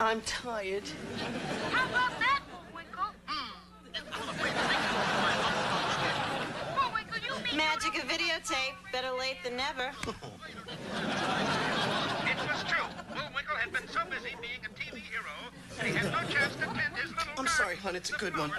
I'm tired. How about that, Bullwinkle? Bullwinkle, you mean... Magic of videotape. Better late than never. It was true. Bullwinkle had been so busy being a TV hero that he had no chance to tend his little I'm garden. sorry, hon, it's a good one.